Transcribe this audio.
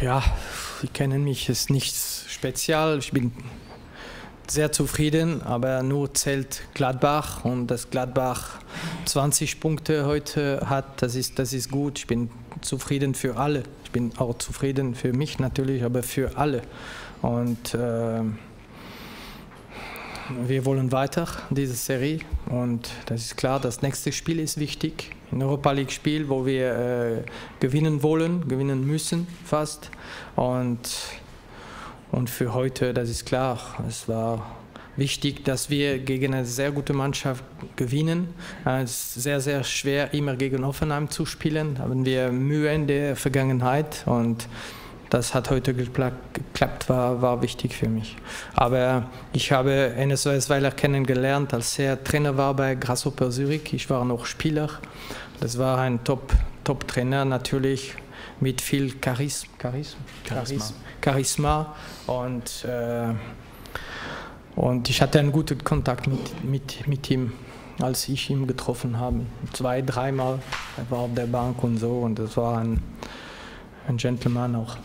Ja, Sie kennen mich, ist nichts speziell. Ich bin sehr zufrieden, aber nur zählt Gladbach und dass Gladbach 20 Punkte heute hat, das ist, das ist gut. Ich bin zufrieden für alle. Ich bin auch zufrieden für mich natürlich, aber für alle. Und äh, wir wollen weiter diese Serie und das ist klar, das nächste Spiel ist wichtig. Ein Europa League Spiel, wo wir äh, gewinnen wollen, gewinnen müssen fast. Und, und für heute, das ist klar, es war wichtig, dass wir gegen eine sehr gute Mannschaft gewinnen. Es ist sehr, sehr schwer, immer gegen Offenheim zu spielen. Haben wir Mühe in der Vergangenheit und das hat heute geklappt, war, war wichtig für mich. Aber ich habe Enes Weisweiler kennengelernt, als er Trainer war bei Grasshopper Zürich. Ich war noch Spieler. Das war ein Top-Trainer Top natürlich mit viel Charism, Charism, Charisma. Charisma. Und, äh, und ich hatte einen guten Kontakt mit, mit, mit ihm, als ich ihn getroffen habe. Zwei, dreimal. Er war auf der Bank und so und das war ein, ein Gentleman auch.